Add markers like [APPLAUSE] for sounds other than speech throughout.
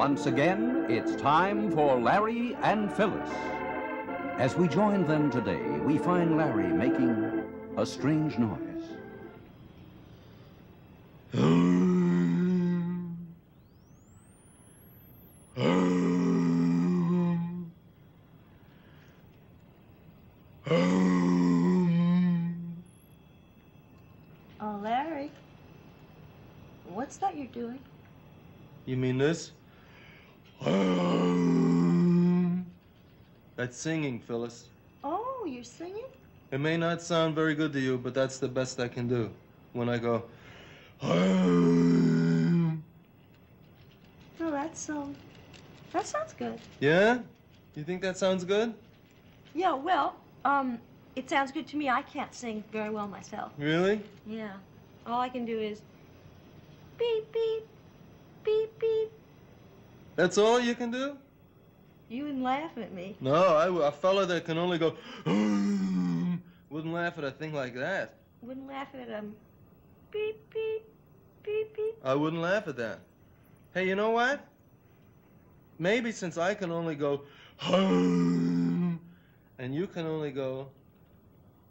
Once again, it's time for Larry and Phyllis. As we join them today, we find Larry making a strange noise. Oh, Larry. What's that you're doing? You mean this? [GASPS] That's singing, Phyllis. Oh, you're singing? It may not sound very good to you, but that's the best I can do. When I go, Oh, that's um, that sounds good. yeah? You think that sounds good? Yeah, well, um, it sounds good to me. I can't sing very well myself. Really? Yeah. All I can do is beep beep beep beep. That's all you can do? You wouldn't laugh at me. No, I, a fella that can only go [GASPS] wouldn't laugh at a thing like that. Wouldn't laugh at um beep beep beep beep. I wouldn't laugh at that. Hey, you know what? Maybe since I can only go [GASPS] and you can only go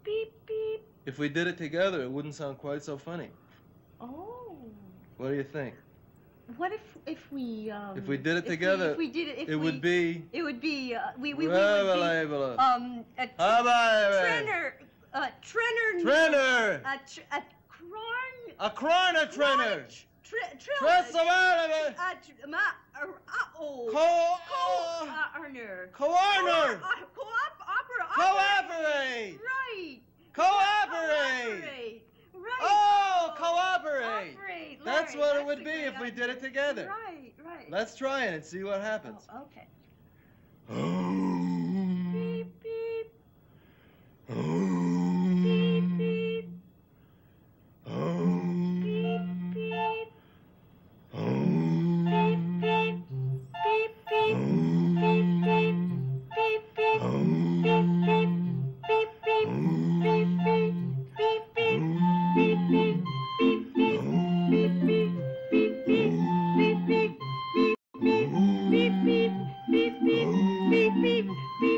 Beep beep. if we did it together, it wouldn't sound quite so funny. Oh. What do you think? What if if we um If we did it if we- together, if we did it if it we, would be it would be uh, we we, we would be um a How about it? trainer uh trainer Trainer! a tr- a crorn A corner trainer! Tre- tre- Trust the word of it! uh, tr- ma uh, uh, oh Co- co uh, earner Cooperate! Co- uh, co-op opera Cooperate! right Cooperate! Cooperate. right Oh, cooperate! Cooperate. That's what it would be if we did it together. right right. Let's try it and see what happens. oh, okay [GASPS] [GASPS] vivo, vivo.